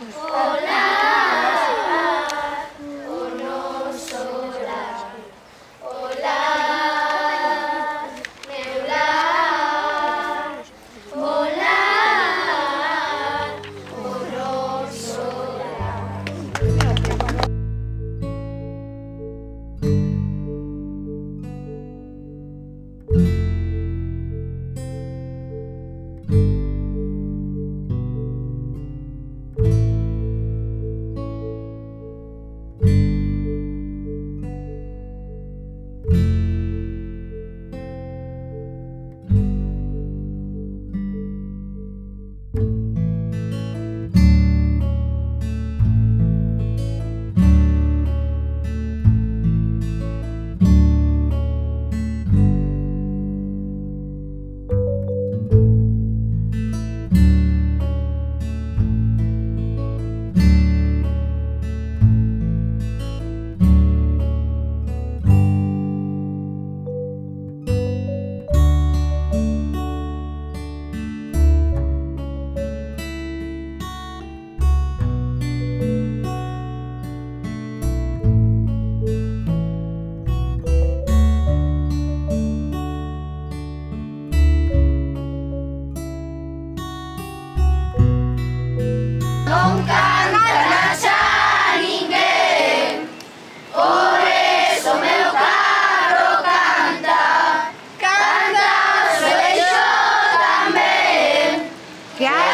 Hola. Hola, Yeah.